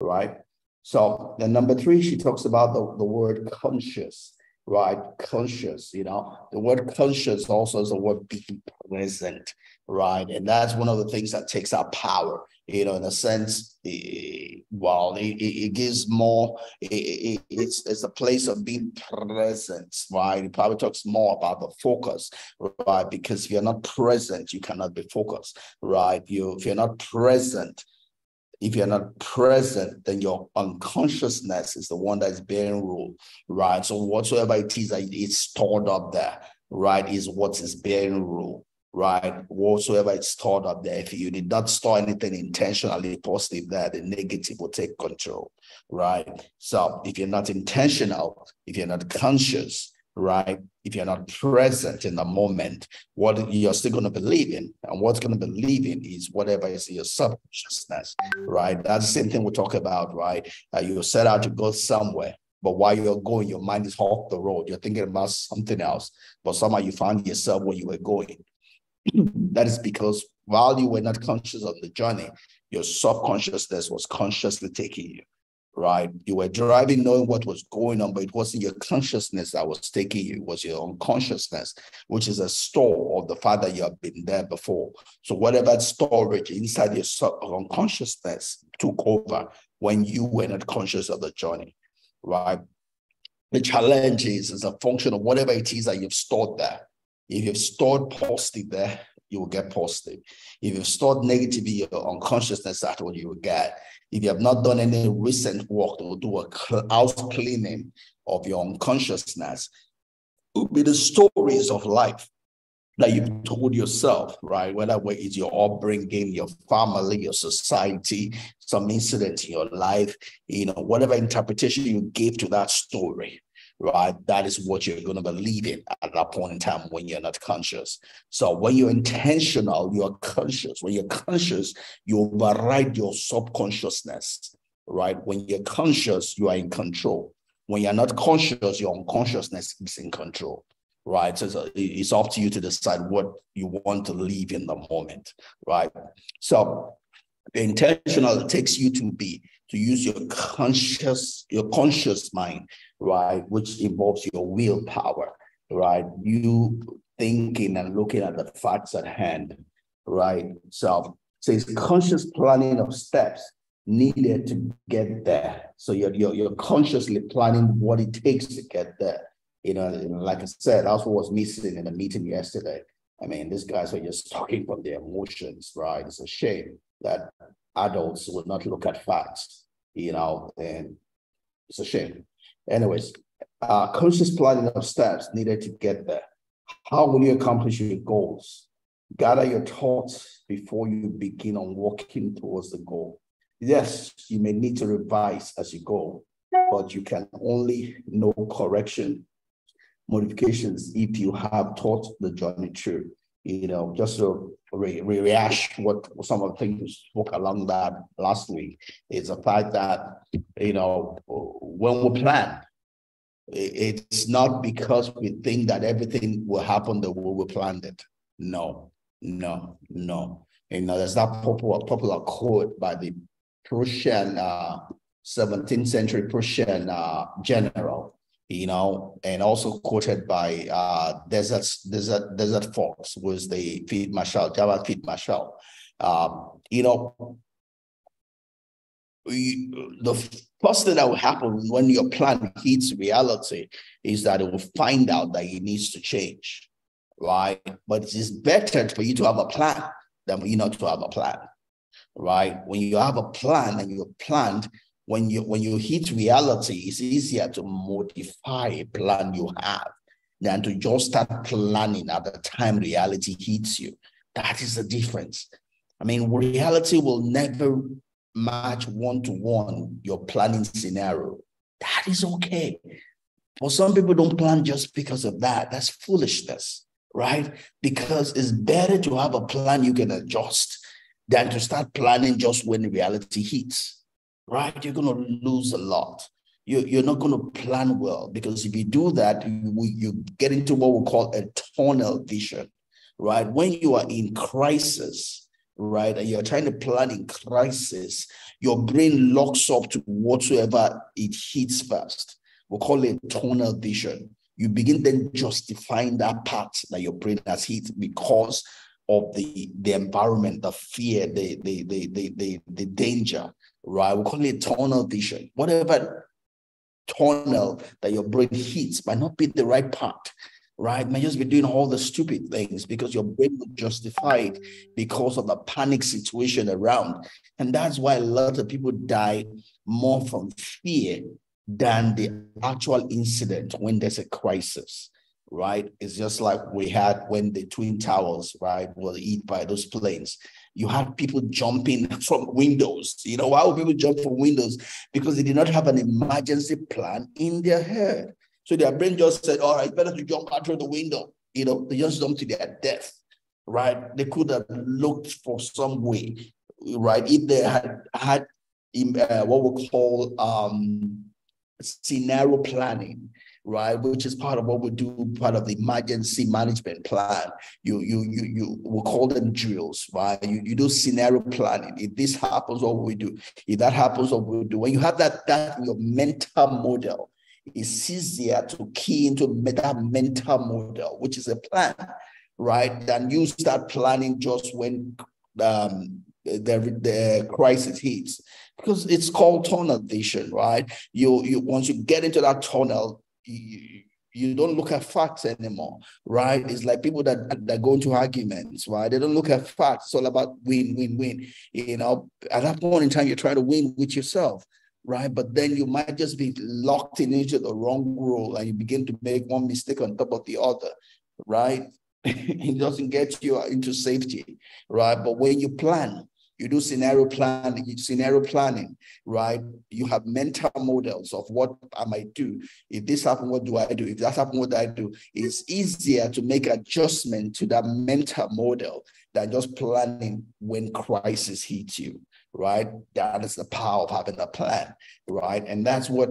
right? So the number three, she talks about the, the word conscious, right? Conscious, you know, the word conscious also is the word being present, right? And that's one of the things that takes our power, you know, in a sense, eh, it, well, it, it, gives more, it, it's, it's a place of being present, right? It probably talks more about the focus, right? Because if you're not present, you cannot be focused, right? You, if you're not present, if you're not present, then your unconsciousness is the one that's bearing rule, right? So whatsoever it is that it's stored up there, right, is what is bearing rule, right? Whatsoever it's stored up there, if you did not store anything intentionally positive there, the negative will take control, right? So if you're not intentional, if you're not conscious, right? If you're not present in the moment, what you're still going to believe in, and what's going to believe in is whatever is your subconsciousness, right? That's the same thing we talk about, right? Uh, you set out to go somewhere, but while you're going, your mind is off the road. You're thinking about something else, but somehow you find yourself where you were going. that is because while you were not conscious of the journey, your subconsciousness was consciously taking you right? You were driving knowing what was going on, but it wasn't your consciousness that was taking you, it was your unconsciousness, which is a store of the fact that you have been there before. So whatever storage inside your unconsciousness took over when you were not conscious of the journey, right? The challenge is, is a function of whatever it is that you've stored there. If you've stored positive there, you will get positive. If you've stored negative in your unconsciousness, that's what you will get. If you have not done any recent work to do a house cleaning of your unconsciousness, it will be the stories of life that you've told yourself, right? Whether it's your upbringing, your family, your society, some incident in your life, you know, whatever interpretation you gave to that story, right? That is what you're going to believe in at that point in time when you're not conscious. So when you're intentional, you're conscious. When you're conscious, you override your subconsciousness, right? When you're conscious, you are in control. When you're not conscious, your unconsciousness is in control, right? So it's up to you to decide what you want to live in the moment, right? So the intentional takes you to be to use your conscious your conscious mind right? Which involves your willpower, right? You thinking and looking at the facts at hand, right? So, so it's conscious planning of steps needed to get there. So you're, you're, you're consciously planning what it takes to get there. You know, like I said, that's what was missing in the meeting yesterday. I mean, these guys are just talking from their emotions, right? It's a shame that adults would not look at facts, you know, and it's a shame. Anyways, uh, conscious planning of steps needed to get there. How will you accomplish your goals? Gather your thoughts before you begin on walking towards the goal. Yes, you may need to revise as you go, but you can only know correction, modifications if you have taught the journey through. You know, just to re- rehash what some of the things spoke along that last week is the fact that, you know, when we plan, it's not because we think that everything will happen the way we planned it. No, no, no. You know, there's that popular, popular quote by the Prussian, uh, 17th century Prussian uh, general, you know, and also quoted by uh, Desert, Desert, Desert Fox, was the Field Marshal, Java Field Marshal. Um, you know, the first thing that will happen when your plan hits reality is that it will find out that it needs to change, right? But it's better for you to have a plan than for you not to have a plan, right? When you have a plan and you're planned, when you when you hit reality, it's easier to modify a plan you have than to just start planning at the time reality hits you. That is the difference. I mean, reality will never match one to one your planning scenario. That is okay. But some people don't plan just because of that. That's foolishness, right? Because it's better to have a plan you can adjust than to start planning just when reality hits, right? You're going to lose a lot. You, you're not going to plan well because if you do that, you, you get into what we call a tunnel vision, right? When you are in crisis, right? And you're trying to plan in crisis, your brain locks up to whatsoever it hits first. We'll call it tunnel vision. You begin then justifying that part that your brain has hit because of the, the environment, the fear, the, the, the, the, the, the danger, right? We call it tunnel vision. Whatever tunnel that your brain hits might not be the right part right? Might just be doing all the stupid things because your brain would justify it because of the panic situation around. And that's why a lot of people die more from fear than the actual incident when there's a crisis, right? It's just like we had when the Twin Towers, right, were hit by those planes. You had people jumping from windows. You know, why would people jump from windows? Because they did not have an emergency plan in their head. So their brain just said, all right, better to jump out through the window. You know, they just jumped to their death, right? They could have looked for some way, right? If they had had uh, what we call um, scenario planning, right? Which is part of what we do, part of the emergency management plan. You you you you we call them drills, right? You, you do scenario planning. If this happens, what we do? If that happens, what we do? When you have that that your mental model, it's easier to key into that mental model, which is a plan, right? Than you start planning just when um, the, the crisis hits. Because it's called tunnel vision, right? You, you once you get into that tunnel, you, don't look at facts anymore, right? It's like people that, that go into arguments, right? They don't look at facts. It's all about win, win, win. You know, at that point in time, you're trying to win with yourself right? But then you might just be locked in into the wrong rule and you begin to make one mistake on top of the other, right? it doesn't get you into safety, right? But when you plan, you do scenario planning, scenario planning, right? You have mental models of what I might do. If this happens, what do I do? If that happens, what do I do? It's easier to make adjustment to that mental model than just planning when crisis hits you right? That is the power of having a plan, right? And that's what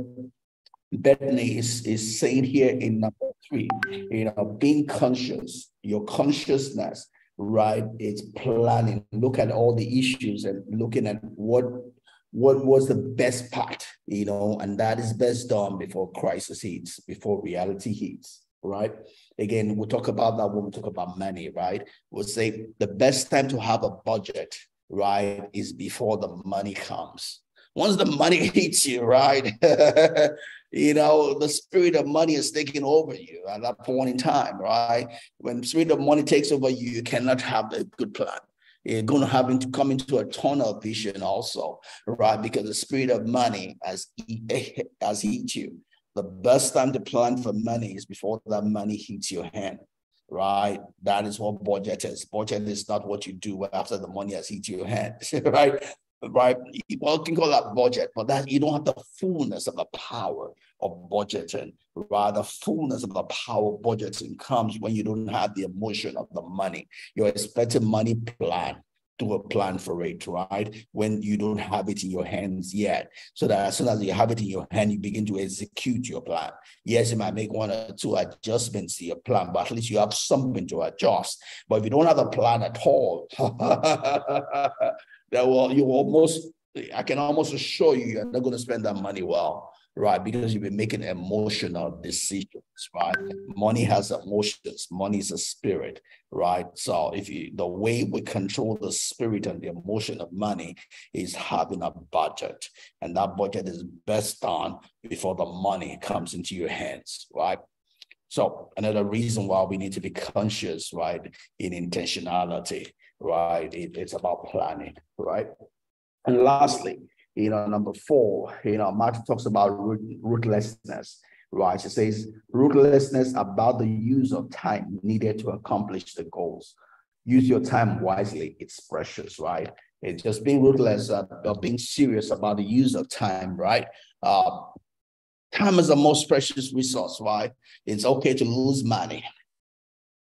Bethany is, is saying here in number three, you know, being conscious, your consciousness, right? It's planning, look at all the issues and looking at what what was the best part, you know, and that is best done before crisis hits, before reality hits, right? Again, we'll talk about that when we talk about money, right? We'll say the best time to have a budget right, is before the money comes. Once the money hits you, right, you know, the spirit of money is taking over you at that point in time, right? When spirit of money takes over you, you cannot have a good plan. You're going to have to come into a tunnel vision also, right? Because the spirit of money has, has hit you. The best time to plan for money is before that money hits your hand right? That is what budget is. Budget is not what you do after the money has hit your hand, right? Right? Well, you can call that budget, but that you don't have the fullness of the power of budgeting. Right? The fullness of the power of budgeting comes when you don't have the emotion of the money. You're expecting money plan do a plan for it, right? When you don't have it in your hands yet. So that as soon as you have it in your hand, you begin to execute your plan. Yes, you might make one or two adjustments to your plan, but at least you have something to adjust. But if you don't have a plan at all, that will you almost I can almost assure you you're not going to spend that money well right? Because you've been making emotional decisions, right? Money has emotions, money is a spirit, right? So if you the way we control the spirit and the emotion of money is having a budget. And that budget is best done before the money comes into your hands, right? So another reason why we need to be conscious, right, in intentionality, right? It, it's about planning, right? And lastly, you know, number four, you know, Martin talks about ruthlessness, right? She says ruthlessness about the use of time needed to accomplish the goals. Use your time wisely. It's precious, right? It's just being ruthless, uh, being serious about the use of time, right? Uh, time is the most precious resource, right? It's okay to lose money.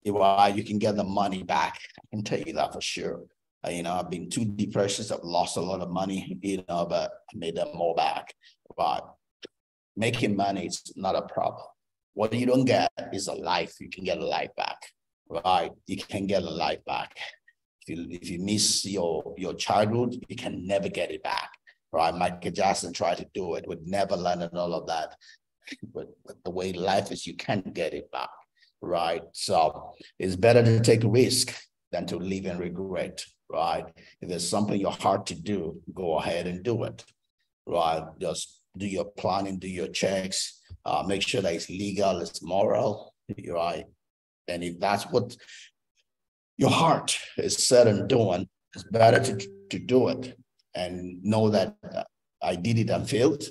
Right? You can get the money back. I can tell you that for sure. Uh, you know, I've been two depressions. I've lost a lot of money, you know, but I made them more back. But making money is not a problem. What you don't get is a life. You can get a life back, right? You can get a life back. If you if you miss your your childhood, you can never get it back. Right? Michael Jackson tried to do it, would Neverland and all of that. But, but the way life is, you can't get it back. Right. So it's better to take risk than to live in regret. Right. If there's something you're hard to do, go ahead and do it. Right. Just do your planning, do your checks, uh, make sure that it's legal, it's moral. Right. And if that's what your heart is set on doing, it's better to, to do it and know that I did it and failed,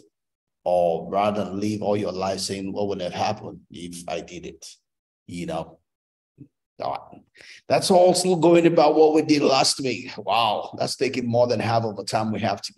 or rather than live all your life saying, what would have happened if I did it? You know, that's still going about what we did last week. Wow, that's taking more than half of the time we have to get.